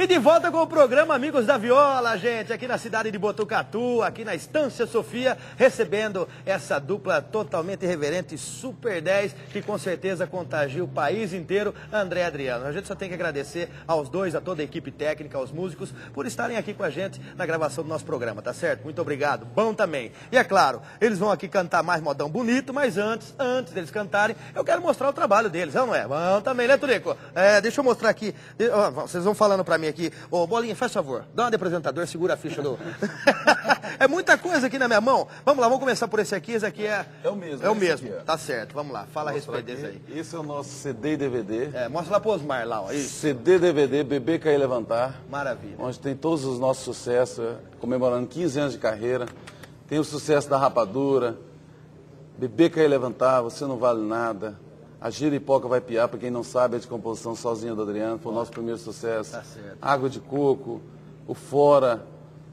E de volta com o programa Amigos da Viola, gente, aqui na cidade de Botucatu, aqui na Estância Sofia, recebendo essa dupla totalmente irreverente, Super 10, que com certeza contagia o país inteiro, André Adriano. A gente só tem que agradecer aos dois, a toda a equipe técnica, aos músicos, por estarem aqui com a gente na gravação do nosso programa, tá certo? Muito obrigado, bom também. E é claro, eles vão aqui cantar mais modão bonito, mas antes, antes deles cantarem, eu quero mostrar o trabalho deles, é não é? Bom também, né, Turico? É, deixa eu mostrar aqui, vocês vão falando pra mim aqui. Ô, Bolinha, faz favor, dá uma de apresentador, segura a ficha do... é muita coisa aqui na minha mão. Vamos lá, vamos começar por esse aqui, esse aqui é... É o mesmo. É o mesmo, tá certo, vamos lá, fala a respeito desse aí. Esse é o nosso CD e DVD. É, mostra lá pro Osmar lá, ó, isso, CD DVD Bebê Cair Levantar, maravilha. onde tem todos os nossos sucessos, comemorando 15 anos de carreira. Tem o sucesso da Rapadura, Bebê Cair Levantar, Você Não Vale Nada. A Giripoca Vai Piar, para quem não sabe, é de composição sozinha do Adriano, foi o nosso primeiro sucesso. Tá certo. Água de Coco, O Fora,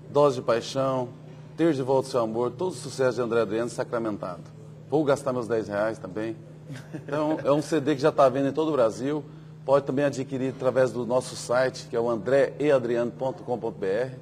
Dose de Paixão, Ter de Volta o Seu Amor, todos os sucessos de André Adriano sacramentado. Vou gastar meus 10 reais também. Então, é um CD que já está vendo em todo o Brasil. Pode também adquirir através do nosso site, que é o andreeadriano.com.br.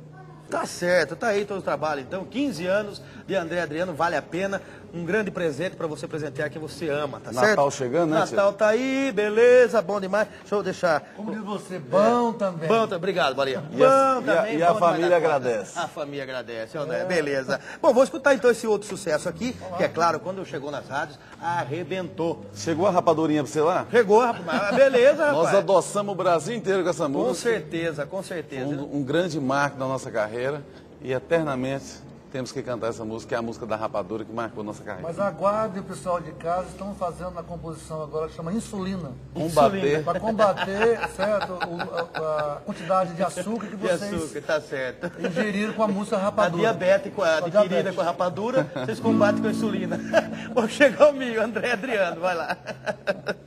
Tá certo, tá aí todo o trabalho. Então, 15 anos de André Adriano, vale a pena. Um grande presente para você presentear quem você ama, tá certo? Natal chegando, né, Natal tá aí, beleza, bom demais. Deixa eu deixar. Como diz você, bom também. Bom, tá- obrigado, Bolinha. E a- bom a- também, e a família agradece. A família agradece, André, beleza. Bom, vou escutar então esse outro sucesso aqui, que é claro, quando chegou nas rádios, arrebentou. Chegou a rapadurinha para você lá? Chegou, rapaz, beleza, Nós rapaz. adoçamos o Brasil inteiro com essa Com música. certeza, com certeza. Um, um grande marco na nossa carreira e eternamente temos que cantar essa música, que é a música da rapadura que marcou nossa carreira. Mas aguarde o pessoal de casa, estamos fazendo uma composição agora que chama insulina. Combater. Para combater, certo, o- a, a quantidade de açúcar que De vocês açúcar, tá certo. ingeriram com a música A rapadura. diabetes com a A adquirida diabetes. com a rapadura, vocês combatem com a insulina. Vou chegar o milho, André Adriano, vai lá.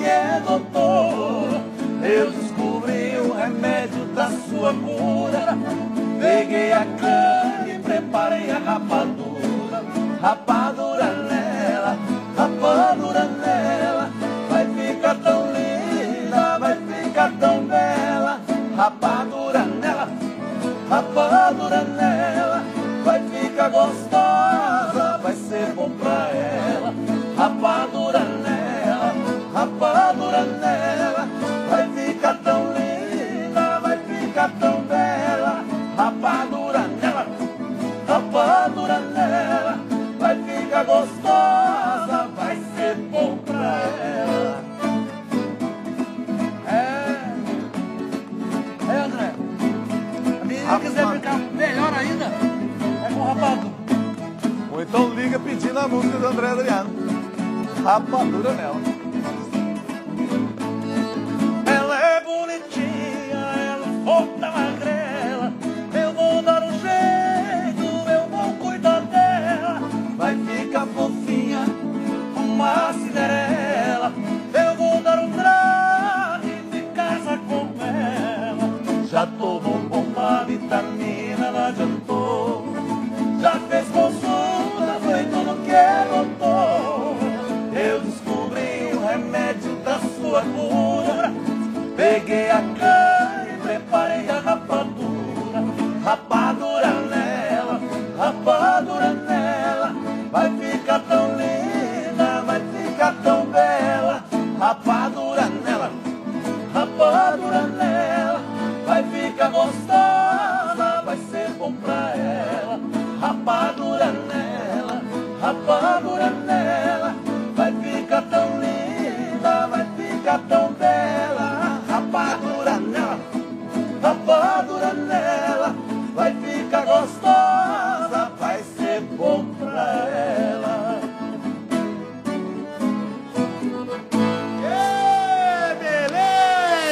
que é doutor. Eu descobri o remédio da sua cura. Peguei a cana e preparei a rapadura. Rapadura nela, rapadura nela. Vai ficar tão linda, vai ficar tão bela. Rapadura rapadura nela. Vai ficar tão linda, vai ficar tão bela. Rapadura nela, rapadura nela. Vai ficar gostosa, vai ser bom pra ela. É, é André. A menina quiser ficar melhor ainda, é com rapadura. Ou então liga pedindo a música do André Adriano. Rapadura nela. Volta magrela. Eu vou dar um jeito, eu vou cuidar dela. Vai ficar fofinha, uma cinderela. Eu vou dar um traje de casa com ela. Já tomou bomba, vitamina, gordura nela, vai ficar gostosa, vai ser bom pra ela. Rapadura nela, rapadura nela, vai ficar tão linda, vai ficar tão bela. Rapadura nela, rapadura nela, vai ficar gostosa.